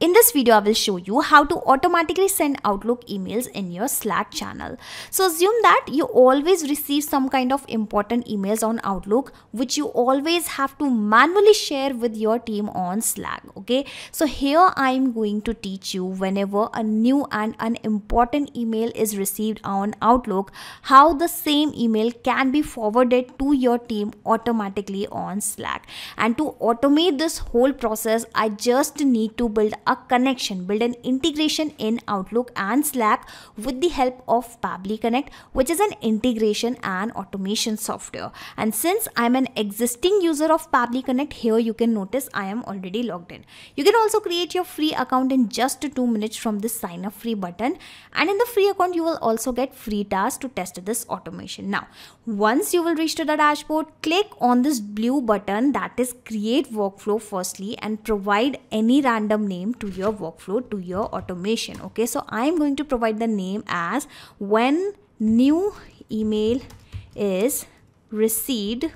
In this video, I will show you how to automatically send Outlook emails in your Slack channel. So assume that you always receive some kind of important emails on Outlook, which you always have to manually share with your team on Slack. Okay. So here I am going to teach you whenever a new and an important email is received on Outlook, how the same email can be forwarded to your team automatically on Slack. And to automate this whole process, I just need to build a connection, build an integration in Outlook and Slack with the help of Pabbly Connect, which is an integration and automation software. And since I'm an existing user of Pabbly Connect, here you can notice I am already logged in. You can also create your free account in just two minutes from this sign up free button. And in the free account, you will also get free tasks to test this automation. Now, once you will reach to the dashboard, click on this blue button that is create workflow firstly and provide any random name to your workflow to your automation okay? So i am going to provide the name as when new email is received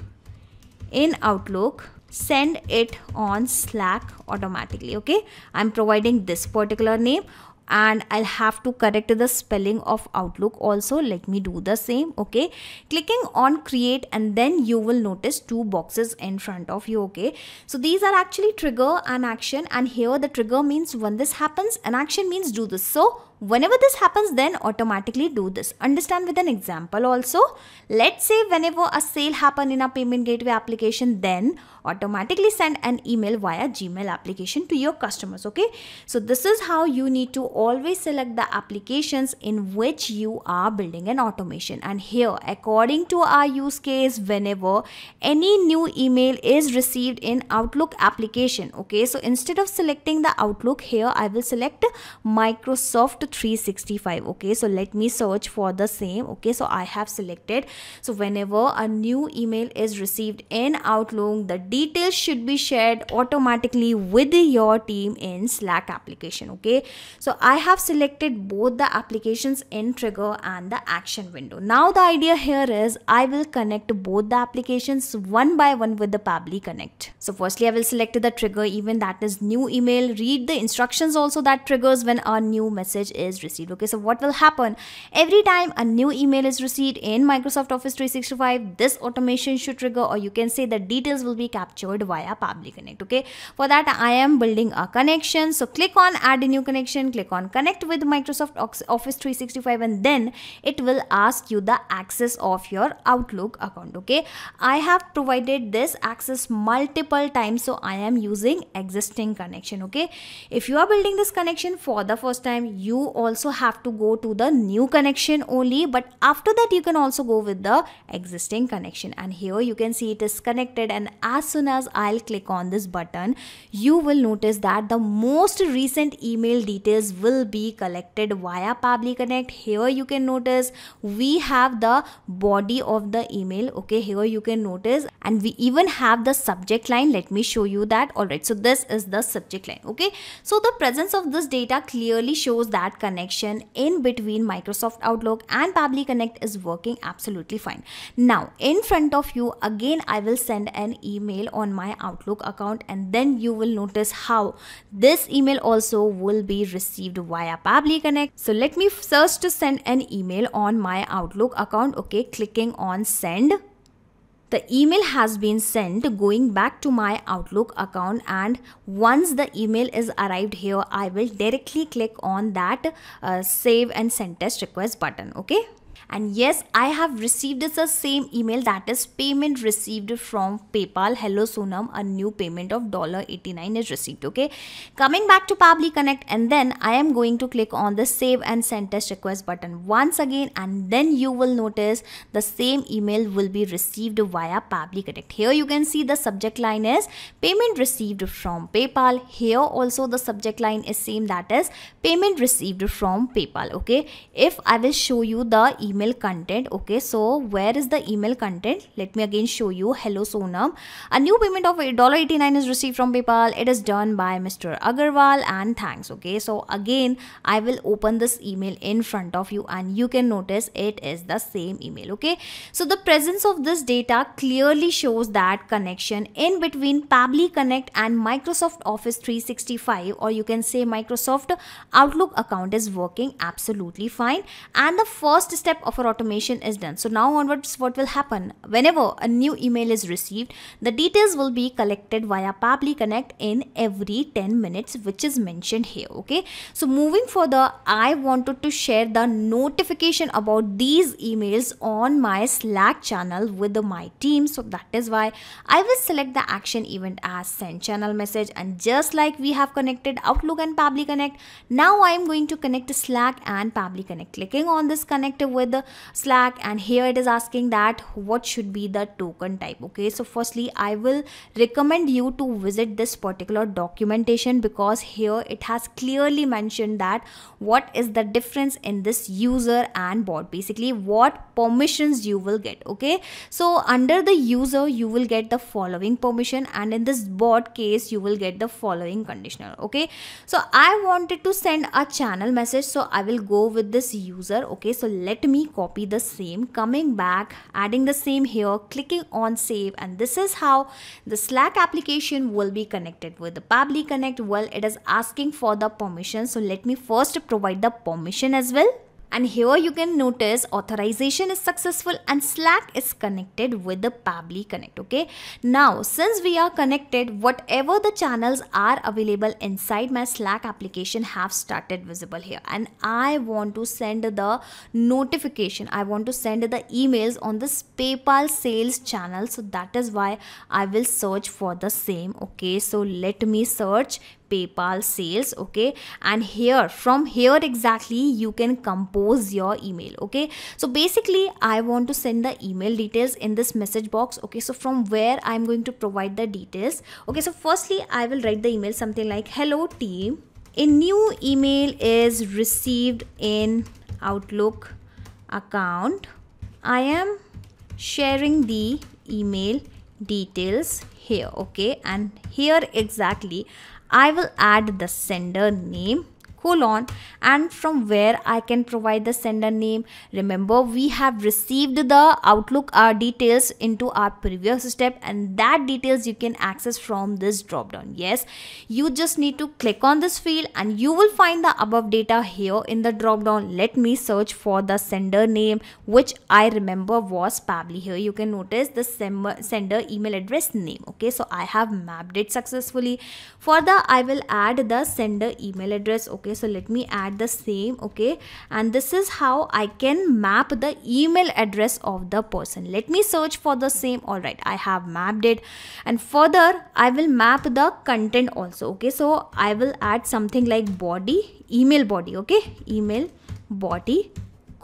in outlook send it on slack automatically okay? I'm providing this particular name and I'll have to correct the spelling of Outlook also. Let me do the same. Okay. Clicking on create and then you will notice two boxes in front of you. Okay. So these are actually trigger and action and here the trigger means when this happens and action means do this. So whenever this happens then automatically do this. Understand with an example also. Let's say whenever a sale happen in a payment gateway application then automatically send an email via gmail application to your customers okay? So this is how you need to always select the applications in which you are building an automation. And here according to our use case whenever any new email is received in outlook application okay? So instead of selecting the outlook here i will select microsoft 365 okay? So let me search for the same okay? So i have selected. So whenever a new email is received in outlook the details should be shared automatically with your team in slack application okay? So i have selected both the applications in trigger and the action window. Now the idea here is i will connect both the applications one by one with the Pabbly connect. So firstly i will select the trigger. Event that is new email. Read the instructions also that triggers when a new message is received. Okay so what will happen? Every time a new email is received in microsoft office 365 this automation should trigger or you can say the details will be captured via Pabbly connect. Okay for that i am building a connection. So click on add a new connection click on connect with microsoft office 365 and then it will ask you the access of your outlook account. Okay i have provided this access multiple times so i am using existing connection. Okay if you are building this connection for the first time you also have to go to the new connection only but after that you can also go with the existing connection. And here you can see it is connected and as soon as I'll click on this button you will notice that the most recent email details will be collected via Pabbly Connect. Here you can notice we have the body of the email okay? Here you can notice and we even have the subject line. Let me show you that. Alright so this is the subject line okay? So the presence of this data clearly shows that connection in between Microsoft Outlook and Pabbly Connect is working absolutely fine. Now, in front of you, again, I will send an email on my Outlook account and then you will notice how this email also will be received via Pabbly Connect. So let me search to send an email on my Outlook account. Okay, clicking on send the email has been sent going back to my outlook account and once the email is arrived here i will directly click on that uh, save and send test request button okay and yes i have received the same email that is payment received from paypal. Hello sonam. A new payment of $89 is received okay? Coming back to Pabbly connect and then i am going to click on the save and send test request button once again and then you will notice the same email will be received via Pabbly connect. Here you can see the subject line is payment received from paypal. Here also the subject line is same that is payment received from paypal okay? If i will show you the email email content okay? So where is the email content? Let me again show you. Hello sonam. A new payment of $89 is received from paypal. It is done by mr agarwal and thanks okay? So again i will open this email in front of you and you can notice it is the same email okay? So the presence of this data clearly shows that connection in between Pabbly Connect and Microsoft Office 365 or you can say Microsoft Outlook account is working absolutely fine. And the first step of our automation is done. So now onwards what will happen? Whenever a new email is received, the details will be collected via Pabbly Connect in every 10 minutes which is mentioned here. Okay. So moving further, I wanted to share the notification about these emails on my Slack channel with my team. So that is why I will select the action event as send channel message and just like we have connected Outlook and Pabbly Connect, now I am going to connect Slack and Pabbly Connect. Clicking on this connect with the Slack and here it is asking that what should be the token type. Okay, so firstly I will recommend you to visit this particular documentation because here it has clearly mentioned that what is the difference in this user and bot. Basically what permissions you will get okay? So under the user you will get the following permission and in this bot case you will get the following conditional okay? So i wanted to send a channel message so i will go with this user okay? So let me copy the same coming back adding the same here clicking on save. And this is how the slack application will be connected with the Pabbly Connect. Well it is asking for the permission. So let me first provide the permission as well and here you can notice authorization is successful and Slack is connected with the Pabbly Connect. Okay. Now, since we are connected, whatever the channels are available inside my Slack application have started visible here. And I want to send the notification. I want to send the emails on this PayPal sales channel. So that is why I will search for the same. Okay. So let me search PayPal sales okay? And here from here exactly you can compose your email okay? So basically I want to send the email details in this message box okay? So from where I'm going to provide the details okay? So firstly I will write the email something like hello team. A new email is received in Outlook account. I am sharing the email details here okay? And here exactly I will add the sender name colon and from where I can provide the sender name. Remember we have received the Outlook uh, details into our previous step and that details you can access from this drop down. Yes, you just need to click on this field and you will find the above data here in the drop down. Let me search for the sender name which I remember was Pabbly here. You can notice the sender email address name. Okay, so I have mapped it successfully. Further, I will add the sender email address. Okay, so let me add the same okay? And this is how i can map the email address of the person. Let me search for the same all right i have mapped it. And further i will map the content also okay? So i will add something like body email body okay? Email body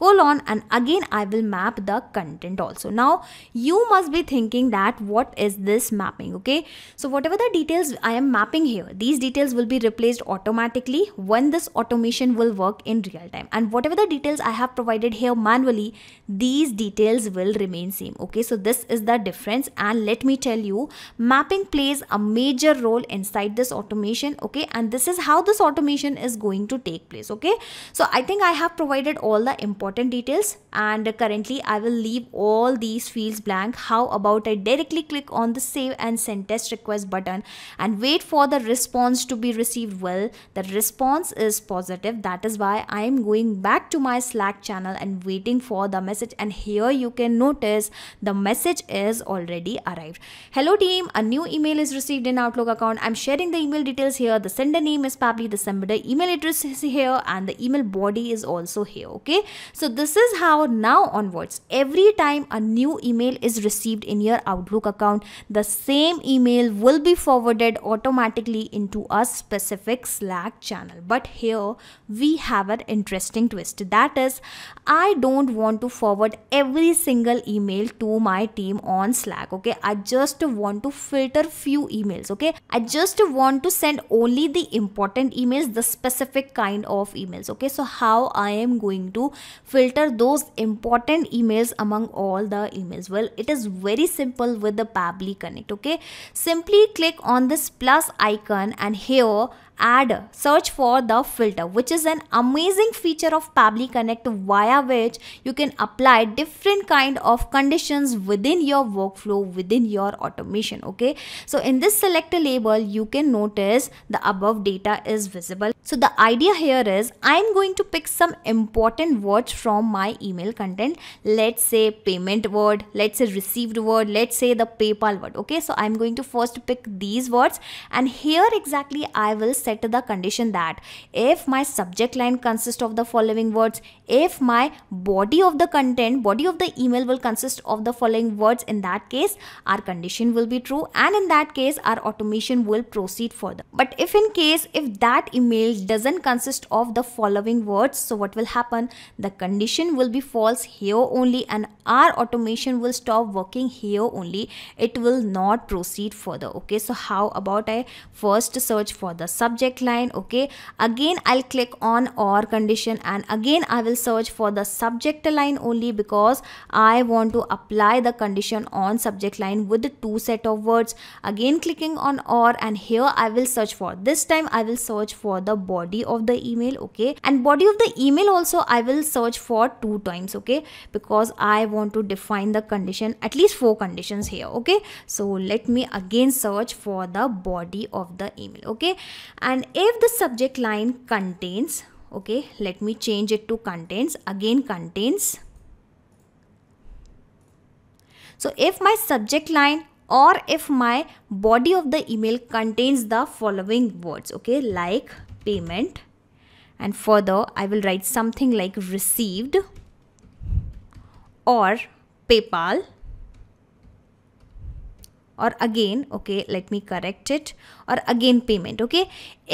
colon and again I will map the content also. Now you must be thinking that what is this mapping okay. So whatever the details I am mapping here these details will be replaced automatically when this automation will work in real time and whatever the details I have provided here manually these details will remain same okay. So this is the difference and let me tell you mapping plays a major role inside this automation okay and this is how this automation is going to take place okay. So I think I have provided all the important important details and currently I will leave all these fields blank. How about I directly click on the save and send test request button and wait for the response to be received well. The response is positive. That is why I am going back to my Slack channel and waiting for the message and here you can notice the message is already arrived. Hello team, a new email is received in Outlook account. I'm sharing the email details here. The sender name is Pabbly, the sender email address is here and the email body is also here. Okay. So this is how now onwards, every time a new email is received in your Outlook account, the same email will be forwarded automatically into a specific Slack channel. But here we have an interesting twist. That is, I don't want to forward every single email to my team on Slack. Okay, I just want to filter few emails. Okay, I just want to send only the important emails, the specific kind of emails. Okay, so how I am going to filter those important emails among all the emails. Well it is very simple with the Pabbly Connect okay? Simply click on this plus icon and here add search for the filter which is an amazing feature of Pabbly Connect via which you can apply different kind of conditions within your workflow within your automation okay? So in this select label you can notice the above data is visible. So the idea here is I'm going to pick some important words from my email content. Let's say payment word let's say received word let's say the PayPal word okay? So I'm going to first pick these words and here exactly I will set set the condition that if my subject line consists of the following words, if my body of the content, body of the email will consist of the following words, in that case, our condition will be true and in that case, our automation will proceed further. But if in case, if that email doesn't consist of the following words, so what will happen? The condition will be false here only and our automation will stop working here only. It will not proceed further. Okay, so how about I first search for the subject subject line okay? Again I'll click on or condition and again I will search for the subject line only because I want to apply the condition on subject line with the two set of words. Again clicking on or and here I will search for. This time I will search for the body of the email okay? And body of the email also I will search for two times okay? Because I want to define the condition at least four conditions here okay? So let me again search for the body of the email okay and if the subject line contains okay let me change it to contains again contains. So if my subject line or if my body of the email contains the following words okay like payment and further I will write something like received or PayPal or again okay let me correct it. or again payment okay?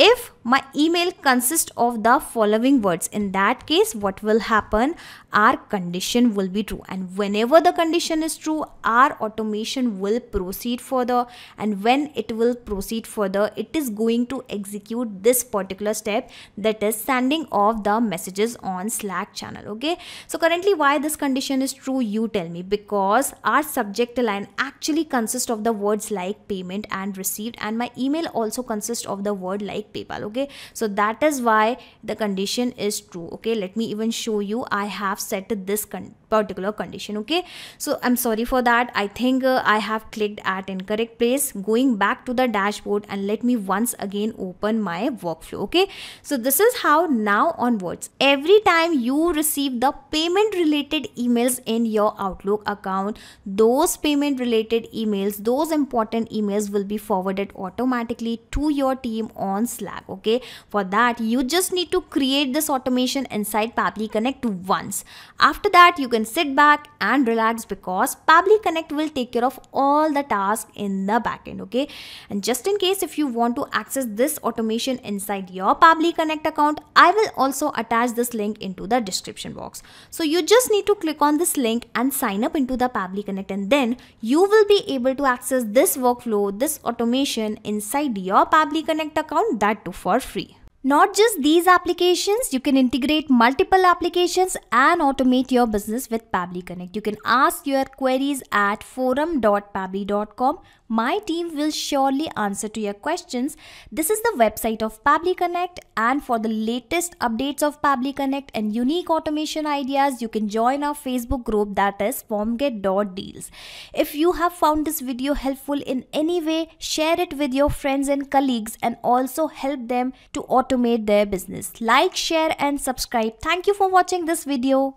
If my email consists of the following words in that case what will happen? Our condition will be true. And whenever the condition is true our automation will proceed further. And when it will proceed further it is going to execute this particular step that is sending off the messages on slack channel okay? So currently why this condition is true you tell me. Because our subject line actually consists of the words like payment and received and my email also consists of the word like paypal okay? So that is why the condition is true okay? Let me even show you i have set this con particular condition okay? So i'm sorry for that. I think uh, i have clicked at incorrect place. Going back to the dashboard and let me once again open my workflow okay? So this is how now onwards. Every time you receive the payment related emails in your outlook account those payment related emails those important emails will be forwarded automatically to your team on slack okay? For that you just need to create this automation inside Pabbly Connect once. After that you can sit back and relax because Pabbly Connect will take care of all the tasks in the backend okay? And just in case if you want to access this automation inside your Pabbly Connect account I will also attach this link into the description box. So you just need to click on this link and sign up into the Pabbly Connect and then you will be able to access this workflow this automation inside your Pabbly Connect account that too for free not just these applications, you can integrate multiple applications and automate your business with Pabbly Connect. You can ask your queries at forum.pabbly.com. My team will surely answer to your questions. This is the website of Pabbly Connect and for the latest updates of Pabbly Connect and unique automation ideas, you can join our Facebook group that is formget.deals. If you have found this video helpful in any way, share it with your friends and colleagues and also help them to automate automate their business. Like, share and subscribe. Thank you for watching this video.